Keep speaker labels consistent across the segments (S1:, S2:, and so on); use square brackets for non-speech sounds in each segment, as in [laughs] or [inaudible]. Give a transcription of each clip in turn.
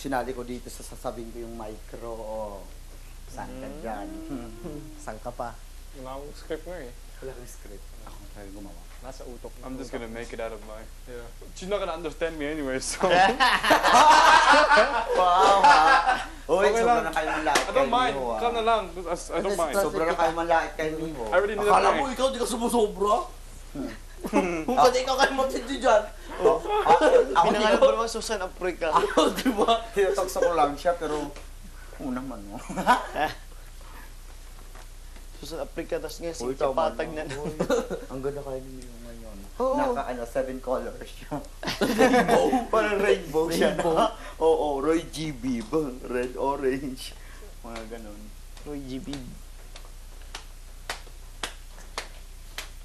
S1: sinali ko dito sa sasabihin ko yung micro o saan ka dyan. [laughs]
S2: Saan ka pa?
S3: Wala akong script nga eh.
S1: Wala kang script. Ako tayo gumawa.
S3: Nasa utok.
S4: I'm just gonna make it out of my. Yeah. She's not gonna understand me anyway, so. [laughs]
S1: Wow, ha? Uy,
S4: Okay
S1: sobra
S4: lang.
S1: na kayo manlait
S4: I don't mind. Ikaw na lang. I, don't mind.
S1: Sobra na kayo manlait kay Miho.
S4: I already knew
S2: Akala mo ikaw, di ka sumusobra? [laughs] Kung pati ikaw kayo matindi dyan.
S1: Oh, ako, ako, dito,
S2: mo naman Susan Africa.
S1: ako, di ba? Tinatagsa ko lang siya, pero, oo naman, no? [laughs]
S2: Susan Africa, tapos nga si
S1: Uy, tama
S2: Patag na.
S1: Uy, Ang ganda kayo ni Miho ngayon.
S2: Oo.
S1: Naka, ano, seven colors siya. rainbow? [laughs] Parang rainbow siya. na. [laughs] Oo, Roy GB. Red, orange. Mga ganun.
S2: Roy GB.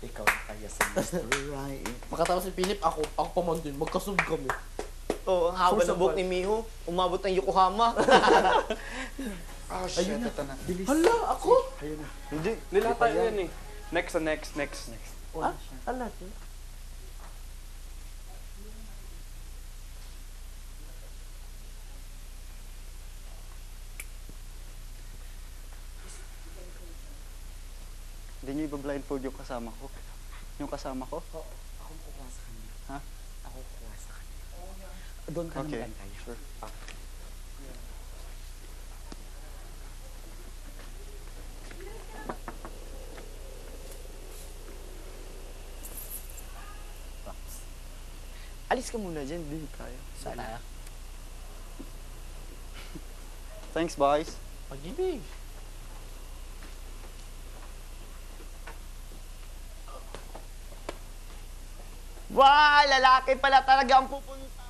S1: Ikaw kaya sa Mr. Right.
S5: Makatapos ni Philip, ako, ako pa man din. Magkasub kami.
S2: Oo, ang haba ng buhok ni Miho. Umabot ng Yokohama. [laughs]
S1: Oh, shit.
S5: Ayun na.
S1: Ito na. Bilis.
S5: Hala, ako?
S1: Ayun na.
S2: Hindi.
S4: Nila tayo yan eh. Next and next, next.
S5: Ah, hala.
S6: Hindi niyo iba-blindfold yung kasama ko. Yung kasama ko?
S1: Ako kukuha sa kanya.
S6: Ha?
S1: Ako kukuha sa kanya. Doon ka
S6: Okay,
S1: naman tayo.
S6: sure.
S2: Alis ka muna dyan, hindi tayo.
S5: Saan tayo?
S6: Thanks, boys.
S5: Pag-ibig.
S2: Wow, lalaki pala talaga ang pupunta.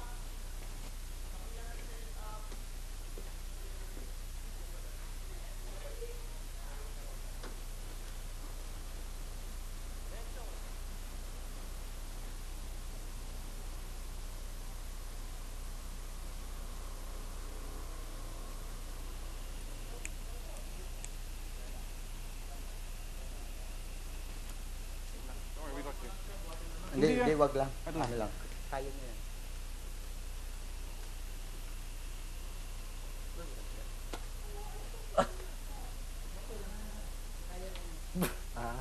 S1: Wag lang.
S4: Ano?
S1: Ano lang. Kaya mo yan. [laughs] ah,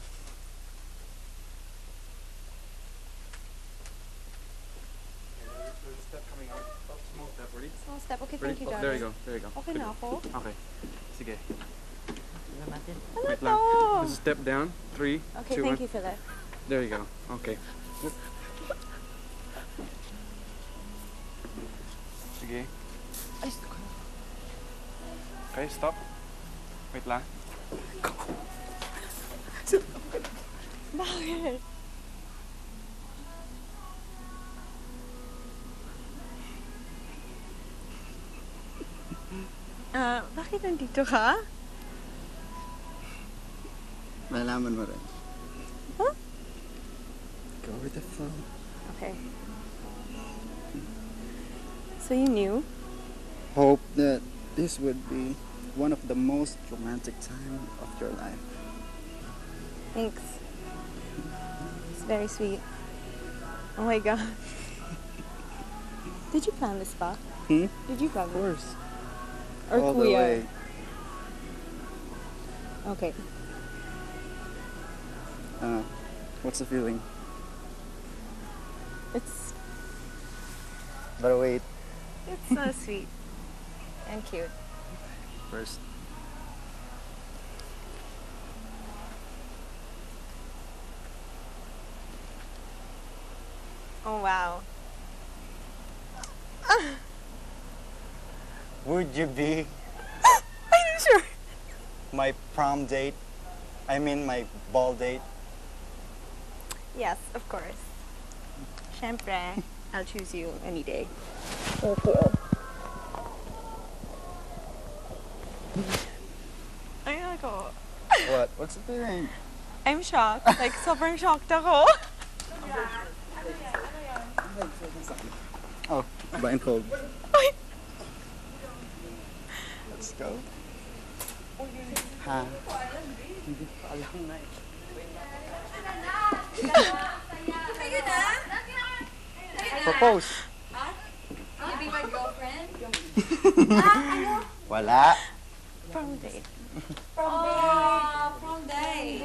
S4: Step. Small step, ready?
S7: Small step. Okay, thank you,
S4: Oh, there you go, there you go.
S7: Okay na ako.
S4: Okay. Sige.
S5: Tingnan
S4: Wait
S7: to?
S4: lang. Step down. Three,
S7: Okay,
S4: two,
S7: thank
S4: one.
S7: you, Philip.
S4: There you go. Okay. Sige.
S2: Ay, ito ka.
S4: Okay, stop. Wait lang.
S7: Bakit? Ah, bakit nandito ka?
S6: Malalaman mo rin.
S7: Huh?
S6: Go with the flow.
S7: Okay. So you knew?
S6: Hope that this would be one of the most romantic time of your life.
S7: Thanks. It's very sweet. Oh my god. [laughs] Did you plan this ba?
S6: Hmm?
S7: Did you plan
S6: Of
S7: this?
S6: course.
S7: Or
S6: All the way.
S7: Okay.
S6: Uh, what's the feeling?
S7: It's
S6: But wait,
S7: it's so sweet and cute.
S6: first.
S7: Oh wow. [laughs]
S6: Would you be
S7: I'm sure.
S6: my prom date? I mean my ball date?
S7: Yes, of course. Siyempre, I'll choose you any day. Ay, ako.
S6: What? What's the feeling?
S7: I'm shocked. Like, sobrang shocked ako.
S6: Oh, blindfold. Let's go. Ha? Hindi ko alam na eh. Propose.
S8: You be my girlfriend?
S6: Wala.
S7: Prom date.
S9: Oh, prom day.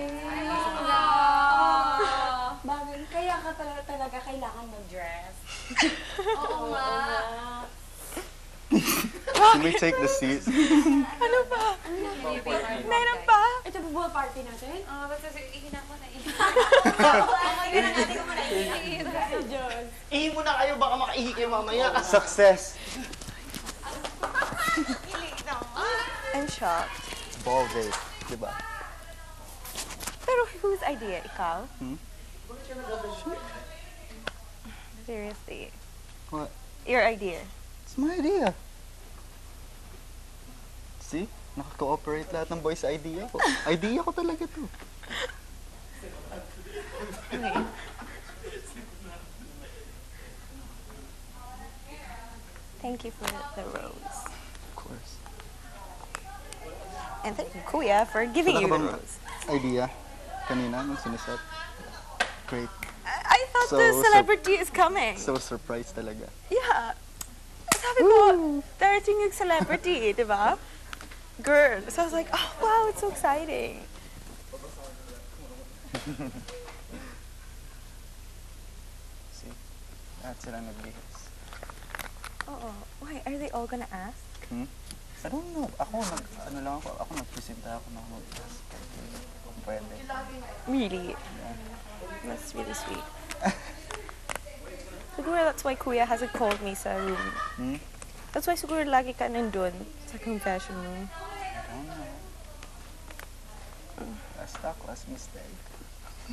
S9: Bagay, kaya ka talaga, talaga kailangan mag-dress. [laughs] Oo nga.
S6: Can we take the seat? [laughs]
S7: Ano ba? Meron pa?
S9: Ito ba buwan party natin?
S10: Oh, basta sige, ihina mo na ihina. [laughs]
S1: Ihi muna kayo, baka makaihi kayo mamaya.
S6: Success.
S7: Shocked.
S6: Ball vape. Diba?
S7: Pero whose idea? Ikaw?
S6: Hmm?
S7: Seriously.
S6: What?
S7: Your idea.
S6: It's my idea. See? Naka-cooperate lahat ng boys sa idea ko. [laughs] Idea ko talaga to.
S7: Okay. Thank you for the rose.
S6: Of course.
S7: And thank you, Kuya, for giving
S6: Wala
S7: you the rose.
S6: idea? Kanina, nung sinuset. Great.
S7: I, I thought
S6: So,
S7: the celebrity is coming.
S6: So surprised talaga.
S7: yeah. Sabi ko, darating yung celebrity, [laughs] di ba? Girl. So I was like, oh, wow, it's so exciting. [laughs]
S6: See? that's it on sila nagbihis.
S7: Oh, why? Are they all gonna ask?
S6: Hmm? I don't know. Ako, nag, ano lang ako, ako nagpresenta ako ng mag-ask. Kung pwede.
S7: Really? That's really sweet. [laughs] siguro that's why Kuya hasn't called me sa room.
S6: Hmm?
S7: That's why siguro lagi ka nandun sa confession room.
S6: I don't know. Last talk, last mistake.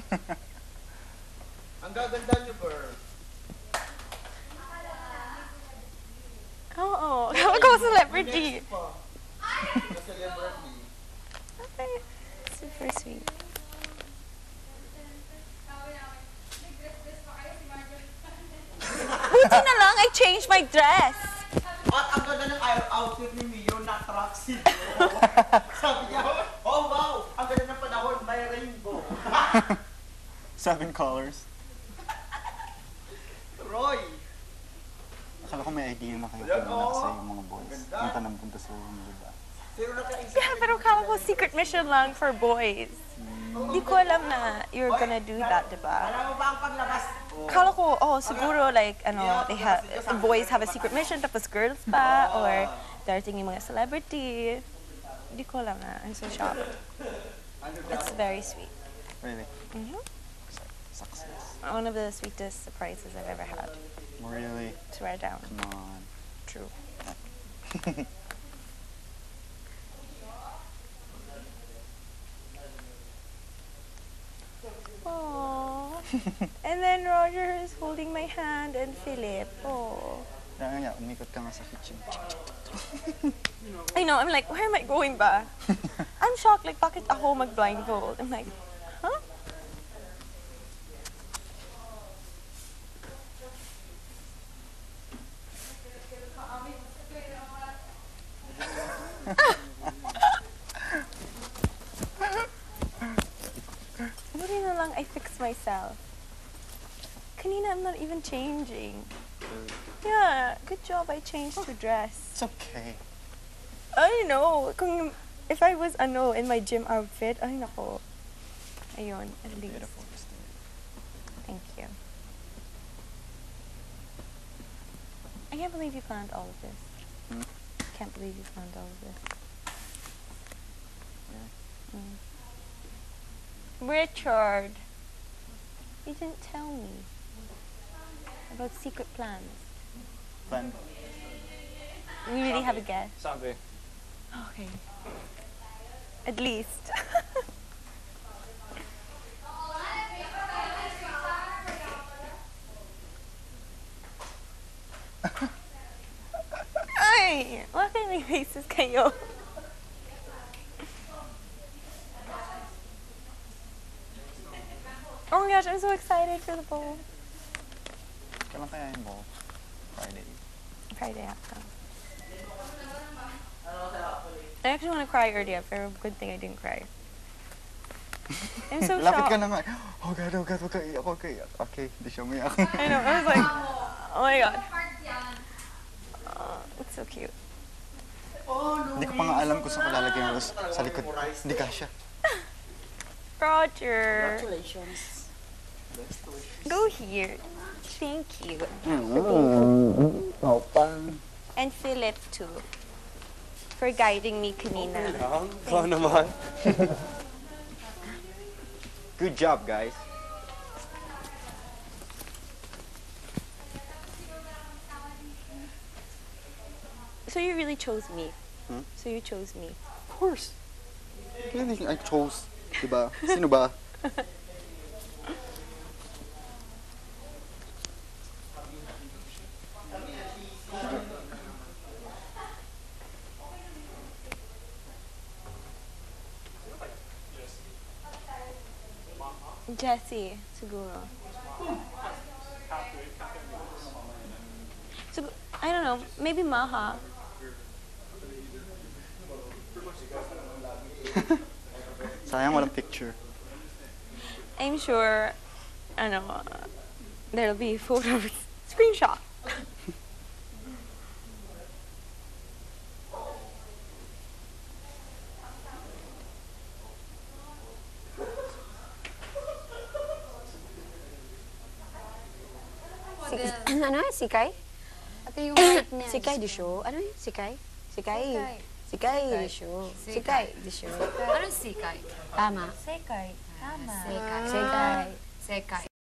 S6: [laughs]
S1: Ang gaganda niyo, Ber.
S7: Oo. [laughs] Kama ko celebrity.
S1: Celebrity.
S7: Okay. Super sweet. Buti na lang, I changed my dress.
S1: At ang ganda ng out- outfit ni Miho na tracksuit. [laughs] Sabi niya, oh wow, ang ganda ng panahon, may rainbow. [laughs]
S6: Seven colors.
S1: Roy,
S6: Akala ko may idea na kayo kung
S1: oo.
S6: nasa yung mga boys. Punta ng punta sa room,
S1: na kaisip?
S7: Yeah, pero kala ko secret mission lang for boys. Hindi ko alam na you're gonna do that, di ba?
S1: Alam mo ba ang paglabas? Oh.
S7: Kala ko, oh, siguro like, ano, they have, boys have a secret mission, tapos girls pa, or darating yung mga celebrity. Hindi ko alam na. I'm so shocked. It's very sweet.
S6: Really?
S7: Mhm.
S6: Success.
S7: One of the sweetest surprises I've ever had.
S6: Really?
S7: Swear down.
S6: Come on.
S7: True. [laughs] And then Roger is holding my hand and Philip. Oh.
S6: Nga, umikot ka nga sa kitchen.
S7: I know, I'm like, where am I going ba? [laughs] I'm shocked, like, bakit ako mag-blindfold? I'm like, [laughs] Buti na lang I fixed myself. Kanina, I'm not even changing. Yeah, good job I changed to dress.
S6: It's okay.
S7: I know. Kung, if I was, ano, in my gym outfit, ay nako. Ayun, at least.
S6: Beautiful.
S7: Thank you. I can't believe you planned all of this. Can't believe you found all of this. Mm. Richard, you didn't tell me about secret plans.
S6: Plan.
S7: We really have a guess.
S4: Sabi.
S7: Okay. At least. [laughs] [laughs] Ay! Bakit may faces kayo? Oh my gosh, I'm so excited for the bowl.
S6: Kailan kaya yung ball? Friday.
S7: Friday after. I actually want to cry earlier, pero good thing I didn't cry. I'm so [laughs]
S6: Lapit
S7: shocked.
S6: ka na nga. Oh God, oh God, huwag ka iyak, huwag ka iyak. Okay, hindi siya umiyak.
S7: I know. I was like, [laughs] oh my god. It's so cute.
S2: Oh.
S6: Hindi ko pa nga alam kung saan ko lalagay yung rose. Sa likod. Hindi kasha. [laughs]
S7: Roger.
S8: Congratulations.
S7: Go here. Thank you. Mm-hmm. And Philip too. For guiding me kanina.
S4: Ang, ikaw naman. [laughs]
S1: Good job, guys.
S7: So you really chose me.
S6: Hmm?
S7: So you chose me.
S6: Of course. Kaya think I chose. Diba? Sino ba?
S7: Jesse, siguro. Sig- I don't know, maybe Maha.
S6: Sayang walang picture.
S7: I'm sure, ano, there'll be photos. [laughs] Screenshot.
S8: Si, [clears throat] ano? Si Kai?
S10: Ito yung height niya.
S8: Si Kai di show? Ano yun? Si Kai? Si Kai.
S10: Kai.
S8: Si Kai di show. Si Kai di show.
S10: Anong sikay?
S8: Tama.
S10: Sekay. Tama.
S8: Si Kai. Si Kai.
S10: Sekay.